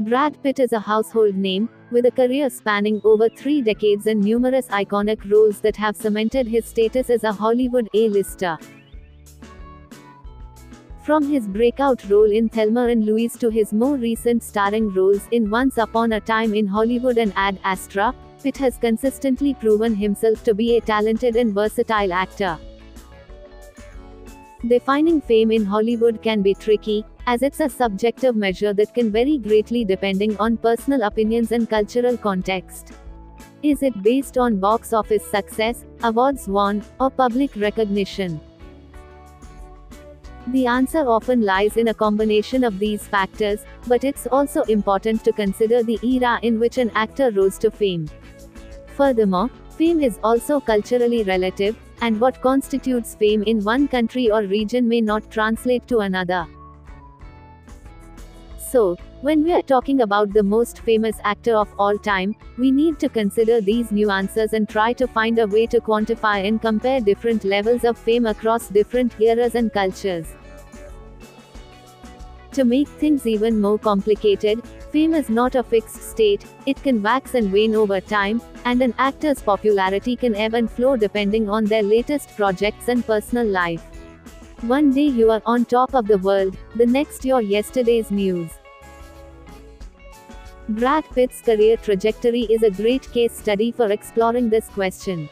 Brad Pitt is a household name, with a career spanning over three decades and numerous iconic roles that have cemented his status as a Hollywood A-lister. From his breakout role in Thelma and Louise to his more recent starring roles in Once Upon a Time in Hollywood and Ad Astra, Pitt has consistently proven himself to be a talented and versatile actor. Defining fame in Hollywood can be tricky, as it's a subjective measure that can vary greatly depending on personal opinions and cultural context. Is it based on box office success, awards won, or public recognition? The answer often lies in a combination of these factors, but it's also important to consider the era in which an actor rose to fame. Furthermore, fame is also culturally relative, and what constitutes fame in one country or region may not translate to another. So, when we are talking about the most famous actor of all time, we need to consider these nuances and try to find a way to quantify and compare different levels of fame across different eras and cultures. To make things even more complicated, fame is not a fixed state, it can wax and wane over time, and an actor's popularity can ebb and flow depending on their latest projects and personal life. One day you are on top of the world, the next you're yesterday's news. Brad Pitt's career trajectory is a great case study for exploring this question.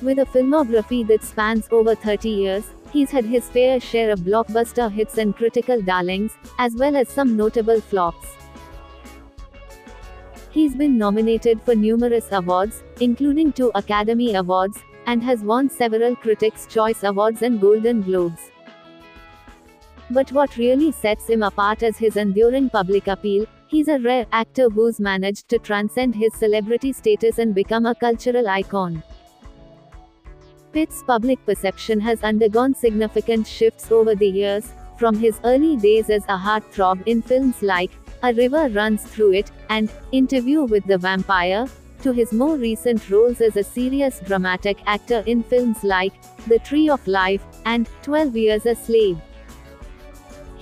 With a filmography that spans over 30 years, he's had his fair share of blockbuster hits and critical darlings, as well as some notable flops. He's been nominated for numerous awards, including two Academy Awards, and has won several Critics' Choice Awards and Golden Globes. But what really sets him apart is his enduring public appeal, He's a rare actor who's managed to transcend his celebrity status and become a cultural icon. Pitt's public perception has undergone significant shifts over the years, from his early days as a heartthrob in films like A River Runs Through It and Interview with the Vampire, to his more recent roles as a serious dramatic actor in films like The Tree of Life and 12 Years a Slave.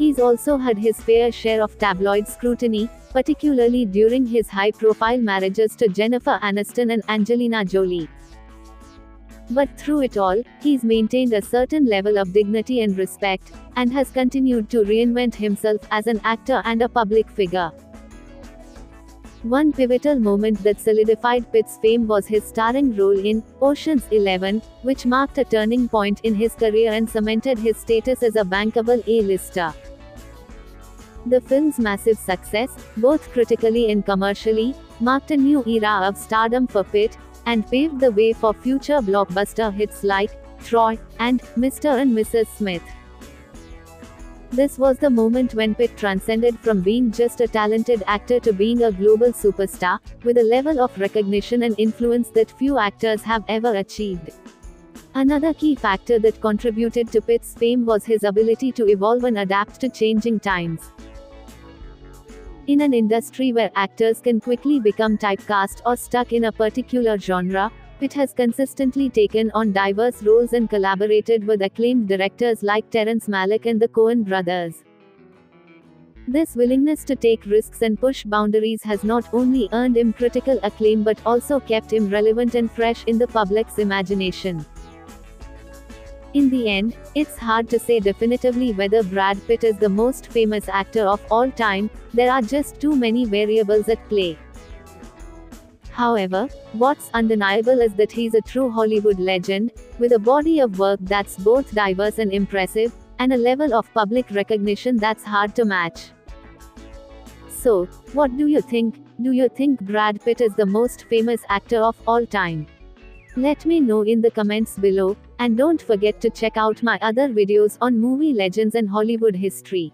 He's also had his fair share of tabloid scrutiny, particularly during his high profile marriages to Jennifer Aniston and Angelina Jolie. But through it all, he's maintained a certain level of dignity and respect, and has continued to reinvent himself as an actor and a public figure. One pivotal moment that solidified Pitt's fame was his starring role in Ocean's Eleven, which marked a turning point in his career and cemented his status as a bankable A-lister. The film's massive success, both critically and commercially, marked a new era of stardom for Pitt, and paved the way for future blockbuster hits like Troy and Mr. and Mrs. Smith. This was the moment when Pitt transcended from being just a talented actor to being a global superstar, with a level of recognition and influence that few actors have ever achieved. Another key factor that contributed to Pitt's fame was his ability to evolve and adapt to changing times. In an industry where actors can quickly become typecast or stuck in a particular genre, Pitt has consistently taken on diverse roles and collaborated with acclaimed directors like Terrence Malick and the Coen brothers. This willingness to take risks and push boundaries has not only earned him critical acclaim but also kept him relevant and fresh in the public's imagination. In the end, it's hard to say definitively whether Brad Pitt is the most famous actor of all time, there are just too many variables at play. However, what's undeniable is that he's a true Hollywood legend, with a body of work that's both diverse and impressive, and a level of public recognition that's hard to match. So, what do you think? Do you think Brad Pitt is the most famous actor of all time? Let me know in the comments below, and don't forget to check out my other videos on movie legends and Hollywood history.